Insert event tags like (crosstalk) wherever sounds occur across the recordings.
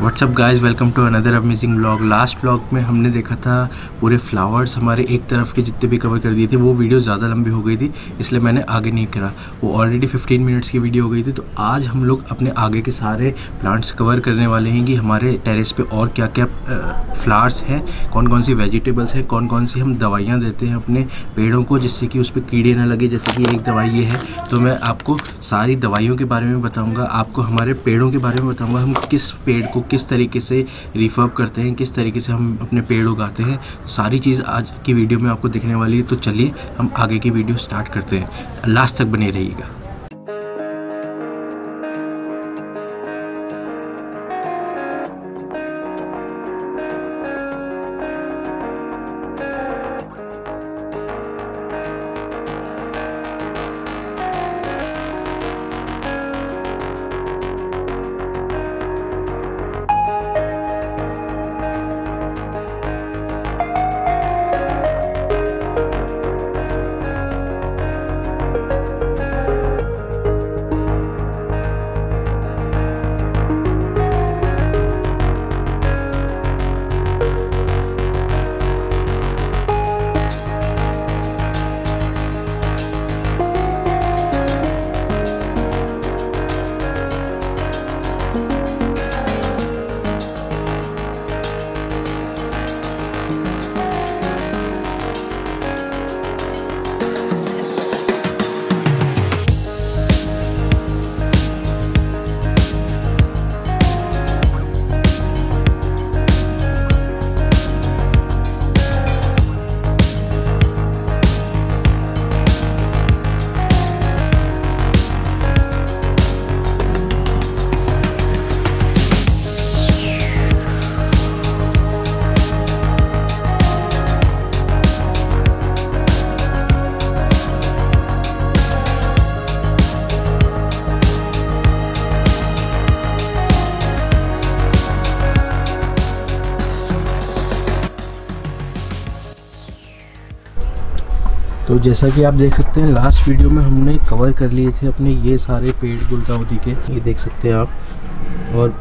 What's up guys welcome to another amazing blog last blog में हमने देखा था पूरे फ्लावर्स हमारे एक तरफ़ के जितने भी कवर कर दिए थे, वो वीडियो ज़्यादा लंबी हो गई थी, इसलिए मैंने आगे नहीं करा। वो ऑलरेडी 15 मिनट्स की वीडियो हो गई थी तो आज हम लोग अपने आगे के सारे प्लांट्स कवर करने वाले हैं कि हमारे टेरेस पे और क्या क्या फ्लावर्स हैं कौन कौन सी वेजिटेबल्स हैं कौन कौन सी हम दवाइयाँ देते हैं अपने पेड़ों को जिससे कि उस पर कीड़े ना लगे। जैसे कि एक दवाई ये है तो मैं आपको सारी दवाइयों के बारे में बताऊँगा, आपको हमारे पेड़ों के बारे में बताऊँगा, हम किस पेड़ को किस तरीके से रिफर्ब करते हैं, किस तरीके से हम अपने पेड़ उगाते हैं सारी चीज़ आज की वीडियो में आपको दिखने वाली है। तो चलिए, हम आगे की वीडियो स्टार्ट करते हैं। लास्ट तक बने रहिएगा। तो जैसा कि आप देख सकते हैं लास्ट वीडियो में हमने कवर कर लिए थे अपने ये सारे पेड़ गुलकावती के। ये देख सकते हैं आप। और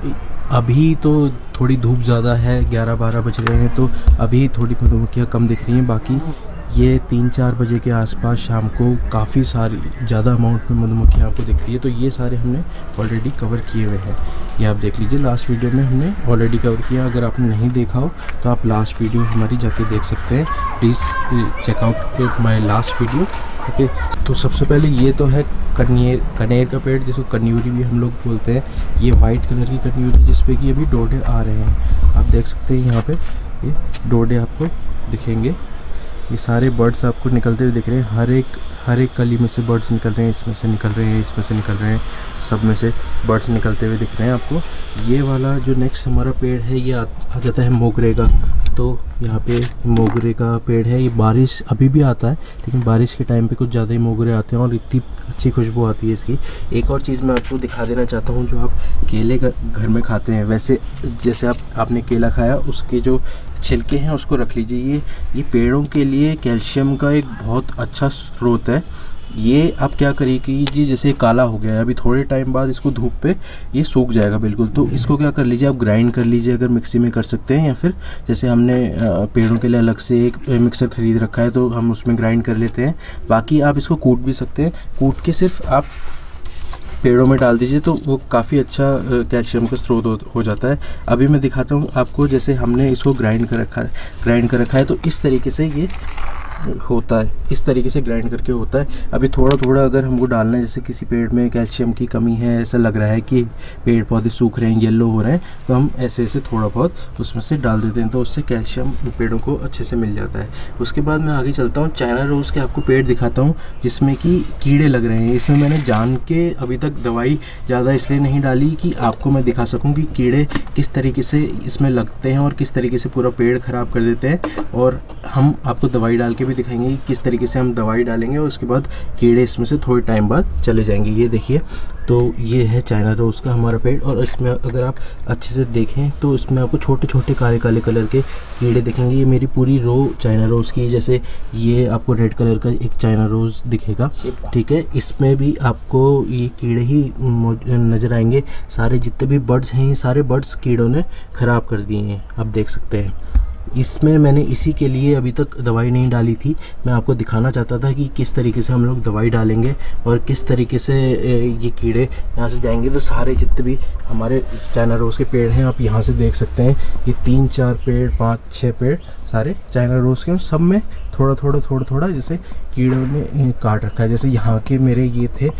अभी तो थोड़ी धूप ज़्यादा है 11-12 बज रहे हैं तो अभी थोड़ी मधुमक्खियाँ कम दिख रही हैं, बाकी ये तीन चार बजे के आसपास शाम को काफ़ी सारी, ज़्यादा अमाउंट में मधुमक्खियाँ आपको दिखती है तो ये सारे हमने ऑलरेडी कवर किए हुए हैं। ये आप देख लीजिए लास्ट वीडियो में हमने ऑलरेडी कवर किया। अगर आपने नहीं देखा हो तो आप लास्ट वीडियो हमारी जाके देख सकते हैं। Please check out my last video okay तो सबसे पहले ये तो है कनेर कनेर का पेड़, जिसको कन्यूरी भी हम लोग बोलते हैं। ये वाइट कलर की कन्यूरी, जिसपे कि अभी डोडे आ रहे हैं। आप देख सकते हैं यहाँ पे, ये डोडे आपको दिखेंगे। ये सारे बर्ड्स आपको निकलते हुए दिख रहे हैं। हर एक हर एक कली में से बर्ड्स निकल रहे हैं इसमें से निकल रहे हैं इसमें से निकल रहे हैं। सब में से बर्ड्स निकलते हुए दिख रहे हैं आपको। ये वाला जो नेक्स्ट हमारा पेड़ है ये आ, जाता है मोगरे का। तो यहाँ पे मोगरे का पेड़ है। ये बारिश अभी भी आता है लेकिन बारिश के टाइम पे कुछ ज़्यादा ही मोगरे आते हैं और इतनी अच्छी खुशबू आती है इसकी। एक और चीज़ मैं आपको दिखा देना चाहता हूँ जो आप केले घर में खाते हैं। वैसे जैसे आप आपने केला खाया उसके जो छिलके हैं, उसको रख लीजिए। ये ये पेड़ों के लिए कैल्शियम का एक बहुत अच्छा स्रोत है। ये आप क्या करिए कि जी जैसे काला हो गया है, अभी थोड़े टाइम बाद इसको धूप पे ये सूख जाएगा बिल्कुल। तो इसको क्या कर लीजिए, आप ग्राइंड कर लीजिए अगर मिक्सी में कर सकते हैं, या फिर जैसे हमने पेड़ों के लिए अलग से एक मिक्सर ख़रीद रखा है तो हम उसमें ग्राइंड कर लेते हैं। बाकी आप इसको कूट भी सकते हैं। कूट के सिर्फ़ आप पेड़ों में डाल दीजिए तो वो काफ़ी अच्छा कैल्शियम का स्रोत हो, हो जाता है। अभी मैं दिखाता हूँ आपको जैसे हमने इसको ग्राइंड कर रखा है ग्राइंड कर रखा है तो इस तरीके से ये होता है। इस तरीके से ग्राइंड करके होता है। अभी थोड़ा थोड़ा अगर हमको डालना है, जैसे किसी पेड़ में कैल्शियम की कमी है, ऐसा लग रहा है कि पेड़ पौधे सूख रहे हैं येलो हो रहे हैं तो हम ऐसे ऐसे थोड़ा बहुत उसमें से डाल देते हैं तो उससे कैल्शियम पेड़ों को अच्छे से मिल जाता है। उसके बाद मैं आगे चलता हूँ। चाइना रोज़ के आपको पेड़ दिखाता हूँ, जिसमें कि कीड़े लग रहे हैं। इसमें मैंने जान के अभी तक दवाई ज़्यादा इसलिए नहीं डाली कि आपको मैं दिखा सकूँ कि कीड़े किस तरीके से इसमें लगते हैं और किस तरीके से पूरा पेड़ ख़राब कर देते हैं। और हम आपको दवाई डाल के भी दिखाएँगे कि किस तरीके से हम दवाई डालेंगे और उसके बाद कीड़े इसमें से थोड़े टाइम बाद चले जाएँगे। ये देखिए तो ये है चाइना रोज़ का हमारा पेड़ और इसमें अगर आप अच्छे से देखें तो इसमें आपको छोटे छोटे काले काले कलर के कीड़े दिखेंगे। ये मेरी पूरी रो चाइना रोज़ की, जैसे ये आपको रेड कलर का एक चाइना रोज़ दिखेगा, ठीक है? इसमें भी आपको ये कीड़े ही नज़र आएँगे। सारे जितने भी बर्ड्स हैं, ये सारे बर्ड्स कीड़ों ने ख़राब कर दिए हैं, आप देख सकते हैं। इसमें मैंने इसी के लिए अभी तक दवाई नहीं डाली थी। मैं आपको दिखाना चाहता था कि किस तरीके से हम लोग दवाई डालेंगे और किस तरीके से ये कीड़े यहाँ से जाएँगे। तो सारे जितने भी हमारे चाइना रोज़ के पेड़ हैं, आप यहाँ से देख सकते हैं। ये तीन, चार पेड़, पाँच छः पेड़ सारे चाइना रोज़ के सब में थोड़ा थोड़ा थोड़ा थोड़ा जैसे कीड़ों ने काट रखा है। जैसे यहाँ के मेरे ये थे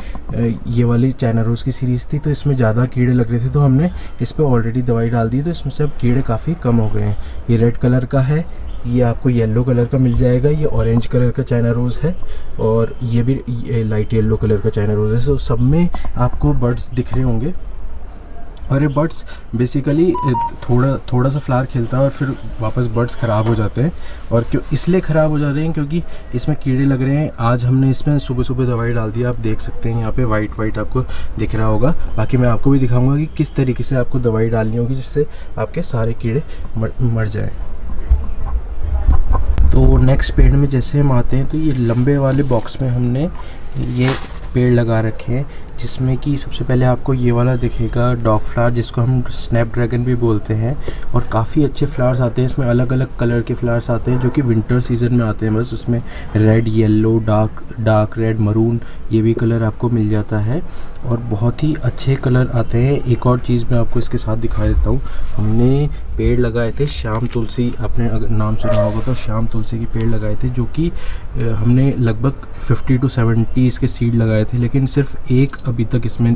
ये वाली चाइना रोज़ की सीरीज़ थी तो इसमें ज़्यादा कीड़े लग रहे थे तो हमने इस पर ऑलरेडी दवाई डाल दी तो इसमें से अब कीड़े काफ़ी कम हो गए हैं। ये रेड कलर का है, ये आपको येलो कलर का मिल जाएगा, ये ऑरेंज कलर का चाइना रोज़ है, और ये भी लाइट येलो कलर का चाइना रोज़ है। तो सब में आपको बर्ड्स दिख रहे होंगे। और ये बर्ड्स बेसिकली थोड़ा थोड़ा सा फ्लावर खिलता है और फिर वापस बर्ड्स ख़राब हो जाते हैं। और क्यों इसलिए ख़राब हो जा रहे हैं क्योंकि इसमें कीड़े लग रहे हैं। आज हमने इसमें सुबह सुबह दवाई डाल दी आप देख सकते हैं। यहाँ पे वाइट वाइट आपको दिख रहा होगा। बाकी मैं आपको भी दिखाऊँगा कि किस तरीके से आपको दवाई डालनी होगी जिससे आपके सारे कीड़े मर, मर जाएँ। तो नेक्स्ट पेड़ में जैसे हम आते हैं तो ये लंबे वाले बॉक्स में हमने ये पेड़ लगा रखे हैं। जिसमें कि सबसे पहले आपको ये वाला दिखेगा डॉग फ्लावर, जिसको हम स्नैप ड्रैगन भी बोलते हैं। और काफ़ी अच्छे फ्लावर्स आते हैं, इसमें अलग अलग कलर के फ्लावर्स आते हैं, जो कि विंटर सीज़न में आते हैं। बस उसमें red, yellow, dark dark red, maroon, ये भी कलर आपको मिल जाता है। और बहुत ही अच्छे कलर आते हैं। एक और चीज़ मैं आपको इसके साथ दिखा देता हूँ। हमने पेड़ लगाए थे श्याम तुलसी, आपने अगर नाम सुना होगा तो श्याम तुलसी के पेड़ लगाए थे, जो कि हमने लगभग 50 टू 70 इसके सीड लगाए थे, लेकिन सिर्फ़ एक अभी तक इसमें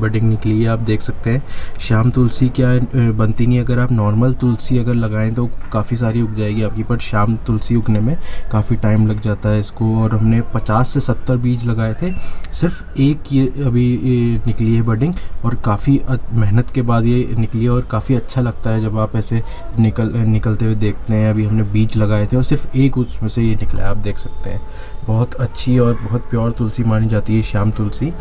बडिंग निकली है। आप देख सकते हैं, श्याम तुलसी क्या बनती नहीं अगर आप नॉर्मल तुलसी अगर लगाएँ तो काफ़ी सारी उग जाएगी आपकी, पर श्याम तुलसी उगने में काफ़ी टाइम लग जाता है इसको। और हमने 50 से 70 बीज लगाए थे, सिर्फ़ एक ये निकली है बडिंग और काफ़ी मेहनत के बाद ये निकली है और काफ़ी अच्छा लगता है जब आप ऐसे निकल निकलते हुए देखते हैं। अभी हमने बीज लगाए थे और सिर्फ़ एक उसमें से ये निकला है, आप देख सकते हैं। बहुत अच्छी और बहुत प्योर तुलसी मानी जाती है, श्याम तुलसी।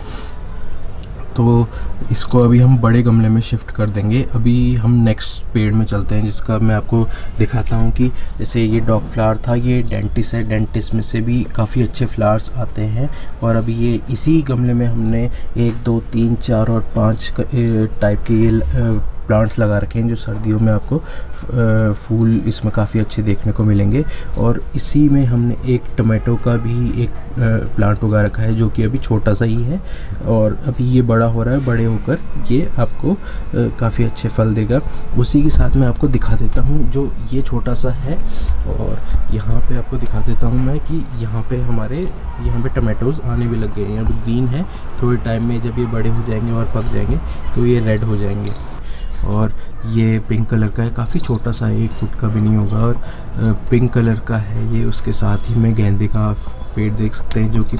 तो इसको अभी हम बड़े गमले में शिफ्ट कर देंगे। अभी हम नेक्स्ट पेड़ में चलते हैं, जिसका मैं आपको दिखाता हूँ कि जैसे ये डॉग फ्लावर था, ये डेंटिस है। डेंटिस में से भी काफ़ी अच्छे फ्लावर्स आते हैं। और अभी ये इसी गमले में हमने एक, दो, तीन, चार और पाँच टाइप के ये प्लांट्स लगा रखे हैं जो सर्दियों में आपको फूल इसमें काफ़ी अच्छे देखने को मिलेंगे। और इसी में हमने एक टमाटो का भी एक प्लांट उगा रखा है जो कि अभी छोटा सा ही है और अभी ये बड़ा हो रहा है, बड़े होकर ये आपको काफ़ी अच्छे फल देगा। उसी के साथ मैं आपको दिखा देता हूँ जो ये छोटा सा है और यहाँ पे आपको दिखा देता हूँ मैं कि यहाँ पे हमारे, यहाँ पे टमाटोज़ आने भी लग गए हैं। अभी ग्रीन है, थोड़े टाइम में जब ये बड़े हो जाएँगे और पक जाएँगे तो ये रेड हो जाएँगे। और ये पिंक कलर का है। काफ़ी छोटा सा है, एक फुट का भी नहीं होगा और पिंक कलर का है ये। उसके साथ ही में गेंदे का पेड़ देख सकते हैं, जो कि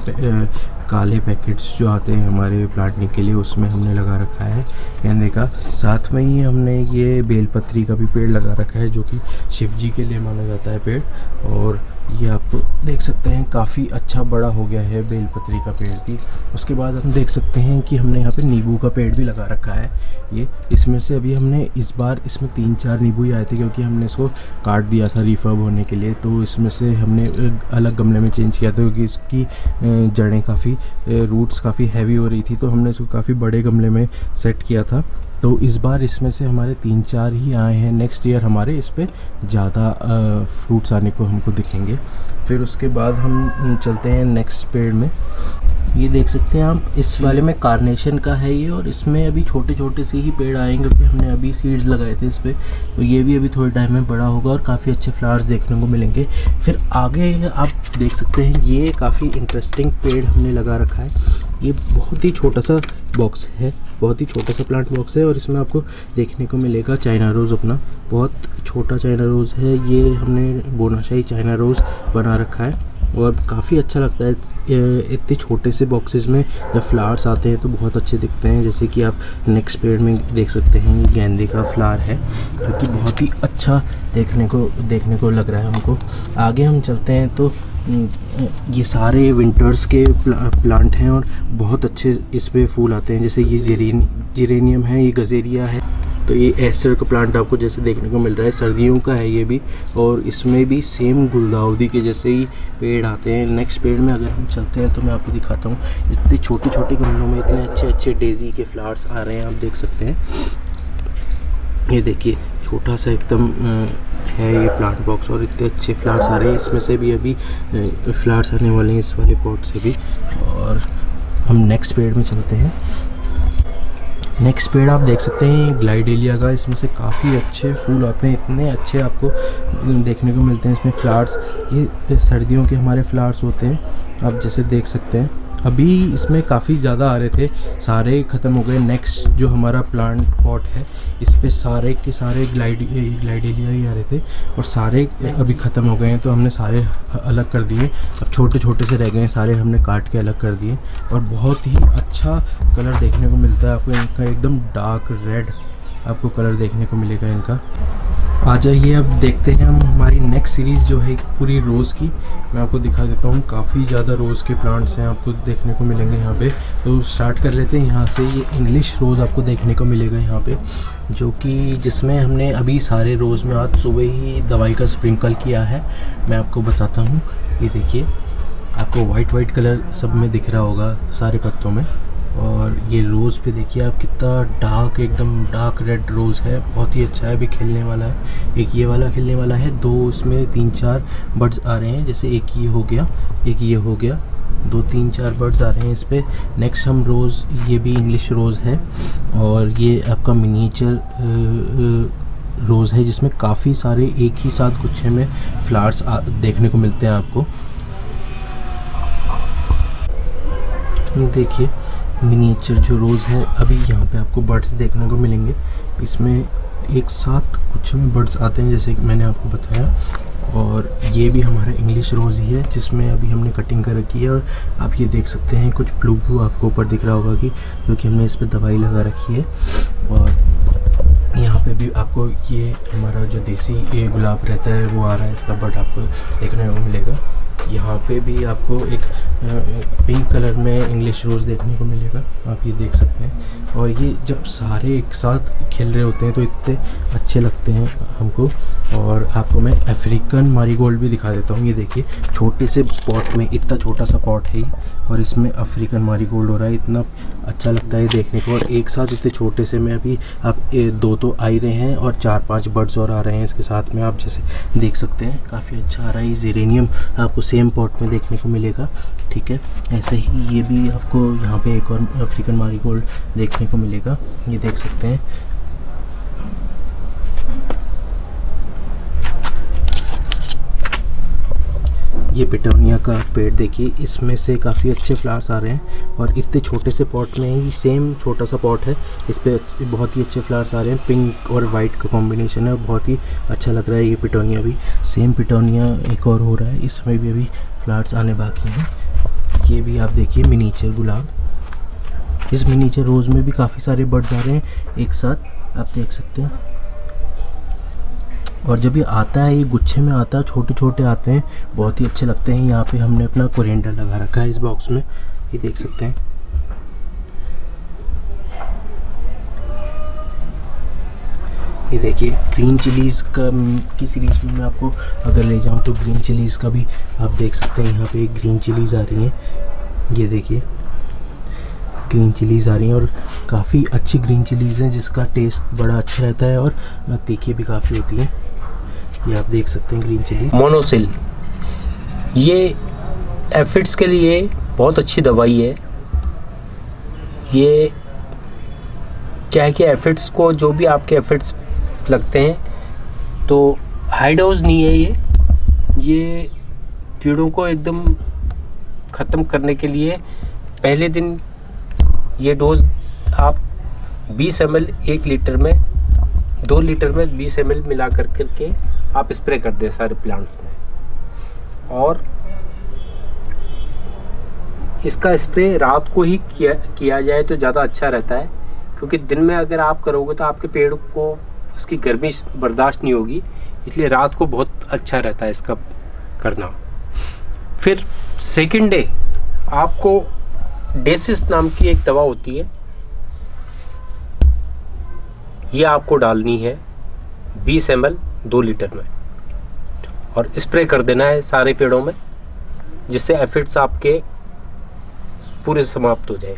काले पैकेट्स जो आते हैं हमारे प्लांटने के लिए, उसमें हमने लगा रखा है गेंदे का। साथ में ही हमने ये बेलपत्री का भी पेड़ लगा रखा है, जो कि शिव जी के लिए माना जाता है पेड़। और ये आप देख सकते हैं काफ़ी अच्छा बड़ा हो गया है बेलपत्री का पेड़ भी। उसके बाद हम देख सकते हैं कि हमने यहाँ पे नींबू का पेड़ भी लगा रखा है। ये इसमें से अभी हमने इस बार इसमें तीन चार नींबू ही आए थे क्योंकि हमने इसको काट दिया था रिफर्ब होने के लिए। तो इसमें से हमने अलग गमले में चेंज किया था क्योंकि इसकी जड़ें काफ़ी रूट्स काफ़ी हैवी हो रही थी। तो हमने इसको काफ़ी बड़े गमले में सेट किया था। तो इस बार इसमें से हमारे तीन चार ही आए हैं। नेक्स्ट ईयर हमारे इस पर ज़्यादा फ्रूट्स आने को हमको दिखेंगे। फिर उसके बाद हम चलते हैं नेक्स्ट पेड़ में। ये देख सकते हैं आप, इस वाले में कार्नेशन का है ये, और इसमें अभी छोटे छोटे से ही पेड़ आएँगे, क्योंकि हमने अभी सीड्स लगाए थे इस पर तो ये भी अभी थोड़े टाइम में बड़ा होगा, और काफ़ी अच्छे फ्लावर्स देखने को मिलेंगे। फिर आगे आप देख सकते हैं, ये काफ़ी इंटरेस्टिंग पेड़ हमने लगा रखा है। ये बहुत ही छोटा सा बॉक्स है। बहुत ही छोटा सा प्लांट बॉक्स है और इसमें आपको देखने को मिलेगा चाइना रोज़ अपना। बहुत छोटा चाइना रोज़ है, ये हमने बोनाशाही चाइना रोज़ बना रखा है और काफ़ी अच्छा लगता है। इतने छोटे से बॉक्सेस में जब फ्लावर्स आते हैं तो बहुत अच्छे दिखते हैं, जैसे कि आप नेक्स्ट पेड़ में देख सकते हैं, ये गेंदे का फ्लावर है, जो कि बहुत ही अच्छा देखने को देखने को लग रहा है हमको। आगे हम चलते हैं तो ये सारे विंटर्स के प्लांट हैं और बहुत अच्छे इस पर फूल आते हैं। जैसे ये जेरेन, जेरेनियम है, ये गजेरिया है। तो ये एसर का प्लांट आपको जैसे देखने को मिल रहा है। सर्दियों का है ये भी और इसमें भी सेम गुलदाउदी के जैसे ही पेड़ आते हैं। नेक्स्ट पेड़ में अगर हम चलते हैं तो मैं आपको दिखाता हूँ। इतने छोटे छोटे गमलों में इतने अच्छे अच्छे डेजी के फ्लावर्स आ रहे हैं, आप देख सकते हैं। ये देखिए छोटा सा एकदम है ये प्लांट बॉक्स और इतने अच्छे फ्लावर्स आ रहे हैं। इसमें से भी अभी फ्लावर्स आने वाले हैं इस वाले पॉट से भी। और हम नेक्स्ट पेड़ में चलते हैं। नेक्स्ट पेड़ आप देख सकते हैं ग्लाइडेलिया का। इसमें से काफ़ी अच्छे फूल आते हैं, इतने अच्छे आपको देखने को मिलते हैं इसमें फ्लावर्स ये सर्दियों के हमारे फ्लावर्स होते हैं। आप जैसे देख सकते हैं। अभी इसमें काफ़ी ज़्यादा आ रहे थे। सारे ख़त्म हो गए। नेक्स्ट जो हमारा प्लांट पॉट है, इस पर सारे के सारे ग्लाइड ग्लाइडेलिया ही आ रहे थे और सारे अभी ख़त्म हो गए हैं तो हमने सारे अलग कर दिए। अब छोटे छोटे से रह गए हैं, सारे हमने काट के अलग कर दिए। और बहुत ही अच्छा कलर देखने को मिलता है आपको इनका। एकदम डार्क रेड आपको कलर देखने को मिलेगा इनका। आ जाइए, अब देखते हैं हम हमारी नेक्स्ट सीरीज़ जो है पूरी रोज़ की। मैं आपको दिखा देता हूँ, काफ़ी ज़्यादा रोज़ के प्लांट्स हैं आपको देखने को मिलेंगे यहाँ पे। तो स्टार्ट कर लेते हैं यहाँ से, ये इंग्लिश रोज़ आपको देखने को मिलेगा यहाँ पे, जो कि जिसमें हमने अभी सारे रोज़ में आज सुबह ही दवाई का स्प्रिंकल किया है। मैं आपको बताता हूँ, ये देखिए, आपको वाइट वाइट कलर सब में दिख रहा होगा सारे पत्तों में। और ये रोज़ पे देखिए आप कितना डार्क, एकदम डार्क रेड रोज़ है। बहुत ही अच्छा है, अभी खेलने वाला है। एक ये वाला खेलने वाला है, दो उसमें तीन चार बर्ड्स आ रहे हैं, जैसे एक ये हो गया, एक ये हो गया, दो तीन चार बर्ड्स आ रहे हैं इस पर नेक्स्ट हम रोज़, ये भी इंग्लिश रोज़ है, और ये आपका मिनीचर रोज़ है, जिसमें काफ़ी सारे एक ही साथ गुच्छे में फ्लावर्स देखने को मिलते हैं आपको। देखिए मिनीचर जो रोज़ है, अभी यहाँ पे आपको बर्ड्स देखने को मिलेंगे। इसमें एक साथ कुछ में बर्ड्स आते हैं, जैसे मैंने आपको बताया। और ये भी हमारा इंग्लिश रोज़ ही है, जिसमें अभी हमने कटिंग कर रखी है। और आप ये देख सकते हैं, कुछ ब्लू ब्लू आपको ऊपर दिख रहा होगा कि, जो कि हमने इस पर दवाई लगा रखी है। और यहाँ पे भी आपको ये हमारा जो देसी ये गुलाब रहता है, वो आ रहा है, इसका बट आपको देखने को मिलेगा। यहाँ पे भी आपको एक पिंक कलर में इंग्लिश रोज़ देखने को मिलेगा, आप ये देख सकते हैं। और ये जब सारे एक साथ खिल रहे होते हैं तो इतने अच्छे लगते हैं हमको। और आपको मैं अफ्रीकन मारीगोल्ड भी दिखा देता हूँ, ये देखिए। छोटे से पॉट में, इतना छोटा सा पॉट है और इसमें अफ्रीकन मारीगोल्ड हो रहा है, इतना अच्छा लगता है देखने को। और एक साथ इतने छोटे से में अभी आप दो तो आ ही रहे हैं और चार पाँच बर्ड्स और आ रहे हैं इसके साथ में, आप जैसे देख सकते हैं। काफ़ी अच्छा आ रहा है जेरेनियम आपको सेम पॉट में देखने को मिलेगा, ठीक है? ऐसे ही ये भी आपको यहाँ पे एक और अफ्रीकन मारीगोल्ड देखने को मिलेगा, ये देख सकते हैं। ये पिटोनिया का पेड़ देखिए, इसमें से काफ़ी अच्छे फ्लावर्स आ रहे हैं और इतने छोटे से पॉट में ही सेम छोटा सा पॉट है। इस पर बहुत ही अच्छे फ्लावर्स आ रहे हैं। पिंक और वाइट का कॉम्बिनेशन है बहुत ही अच्छा लग रहा है ये पिटोनिया भी। सेम पिटोनिया एक और हो रहा है। इसमें भी अभी फ्लावर्स आने बाकी हैं। ये भी आप देखिए मिनीचर गुलाब। इस मिनीचर रोज़ में भी काफ़ी सारे बर्ड्स आ रहे हैं एक साथ। आप देख सकते हैं। और जब ये आता है, ये गुच्छे में आता है छोटे छोटे आते हैं, बहुत ही अच्छे लगते हैं। यहाँ पे हमने अपना कोरिएंडर लगा रखा है इस बॉक्स में। ये देख सकते हैं। ये देखिए, ग्रीन चिलीज़ का की सीरीज़ में मैं आपको अगर ले जाऊँ तो ग्रीन चिलीज़ का भी आप देख सकते हैं। यहाँ पे ग्रीन चिलीज़ आ रही हैं। ये देखिए, ग्रीन चिलीज़ आ रही हैं और काफ़ी अच्छी ग्रीन चिलीज़ हैं जिसका टेस्ट बड़ा अच्छा रहता है और तीखी भी काफ़ी होती हैं। ये आप देख सकते हैं ग्रीन चिली मोनोसिल। ये एफिड्स के लिए बहुत अच्छी दवाई है। ये क्या है कि एफिड्स को जो भी आपके एफिड्स लगते हैं तो हाई डोज नहीं है ये। ये कीड़ों को एकदम ख़त्म करने के लिए पहले दिन ये डोज आप 20 एम एक लीटर में, दो लीटर में 20 एम एल मिला कर करके आप स्प्रे कर दें सारे प्लांट्स में। और इसका स्प्रे रात को ही किया किया जाए तो ज़्यादा अच्छा रहता है, क्योंकि दिन में अगर आप करोगे तो आपके पेड़ को उसकी गर्मी बर्दाश्त नहीं होगी, इसलिए रात को बहुत अच्छा रहता है इसका करना। फिर सेकेंड डे आपको डेसिस नाम की एक दवा होती है। ये आपको डालनी है 20 एम दो लीटर में। और स्प्रे कर देना है सारे पेड़ों में, जिससे एफिड्स आपके पूरे समाप्त हो जाए।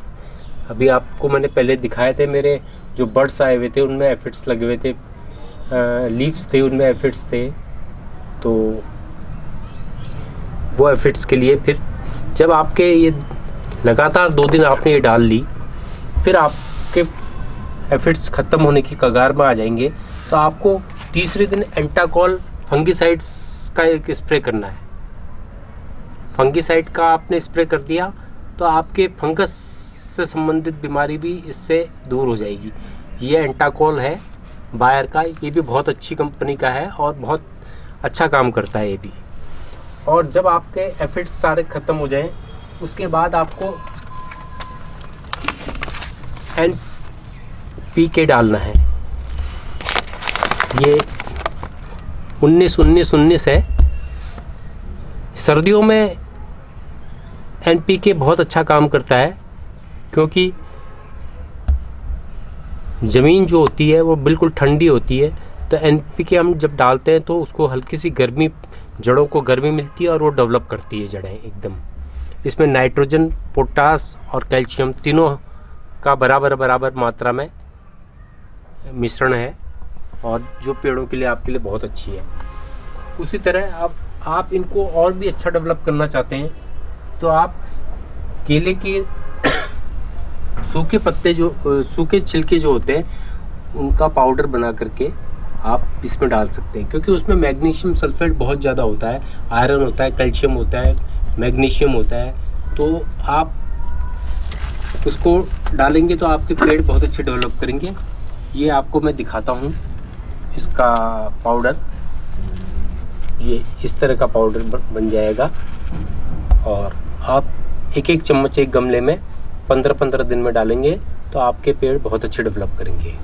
अभी आपको मैंने पहले दिखाए थे मेरे जो बर्ड्स आए हुए थे, उनमें एफिड्स लगे हुए थे। लीव्स थे, उनमें एफिड्स थे। तो वो एफिड्स के लिए फिर जब आपके ये लगातार दो दिन आपने ये डाल ली, फिर आपके एफिड्स ख़त्म होने की कगार में आ जाएँगे। तो आपको तीसरे दिन एंटाकॉल फंगीसाइड्स का एक स्प्रे करना है। फंगीसाइड का आपने स्प्रे कर दिया तो आपके फंगस से संबंधित बीमारी भी इससे दूर हो जाएगी। ये एंटाकॉल है, बायर का, ये भी बहुत अच्छी कंपनी का है और बहुत अच्छा काम करता है ये भी। और जब आपके एफिड्स सारे ख़त्म हो जाएँ, उसके बाद आपको एन पी के डालना है। ये उन्नीस उन्नीस उन्नीस है। सर्दियों में एन पी के बहुत अच्छा काम करता है, क्योंकि ज़मीन जो होती है वो बिल्कुल ठंडी होती है तो एन पी के हम जब डालते हैं तो उसको हल्की सी गर्मी, जड़ों को गर्मी मिलती है और वो डेवलप करती है जड़ें एकदम। इसमें नाइट्रोजन, पोटास और कैल्शियम तीनों का बराबर बराबर मात्रा में मिश्रण है। और जो पेड़ों के लिए आपके लिए बहुत अच्छी है। उसी तरह आप आप इनको और भी अच्छा डेवलप करना चाहते हैं तो आप केले के (coughs) सूखे पत्ते जो सूखे छिलके जो होते हैं, उनका पाउडर बना करके आप इसमें डाल सकते हैं, क्योंकि उसमें मैग्नीशियम सल्फेट बहुत ज़्यादा होता है आयरन होता है कैल्शियम होता है मैग्नीशियम होता है तो आप उसको डालेंगे तो आपके पेड़ बहुत अच्छे डेवलप करेंगे। ये आपको मैं दिखाता हूँ। इसका पाउडर, ये इस तरह का पाउडर बन जाएगा। और आप एक एक चम्मच एक गमले में पंद्रह पंद्रह दिन में डालेंगे तो आपके पेड़ बहुत अच्छे डेवलप करेंगे।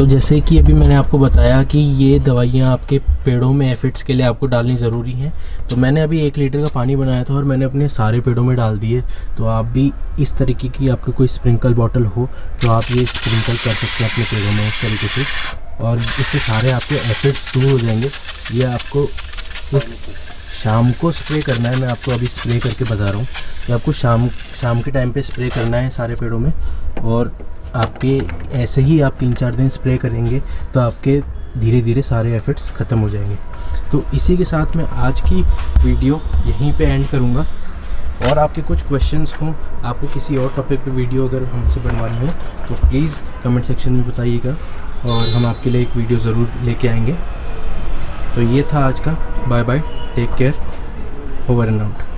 तो जैसे कि अभी मैंने आपको बताया कि ये दवाइयाँ आपके पेड़ों में एफिड्स के लिए आपको डालनी ज़रूरी हैं तो मैंने अभी एक लीटर का पानी बनाया था और मैंने अपने सारे पेड़ों में डाल दिए। तो आप भी इस तरीके की आपका कोई स्प्रिंकल बॉटल हो तो आप ये स्प्रिंकल कर सकते हैं अपने पेड़ों में इस तरीके से। और इससे सारे आपके एफिड्स दूर हो जाएँगे। ये आपको इस शाम को स्प्रे करना है। मैं आपको अभी स्प्रे करके बता रहा हूँ कि आपको शाम शाम के टाइम पे स्प्रे करना है सारे पेड़ों में। और आपके ऐसे ही आप तीन चार दिन स्प्रे करेंगे तो आपके धीरे धीरे सारे एफर्ट्स ख़त्म हो जाएँगे। तो इसी के साथ मैं आज की वीडियो यहीं पे एंड करूँगा। और आपके कुछ क्वेश्चंस हों, आपको किसी और टॉपिक पे वीडियो अगर हमसे बनवानी हो तो प्लीज़ कमेंट सेक्शन में बताइएगा। और हम आपके लिए एक वीडियो ज़रूर लेके आएँगे। तो ये था आज का। Bye bye take care over and out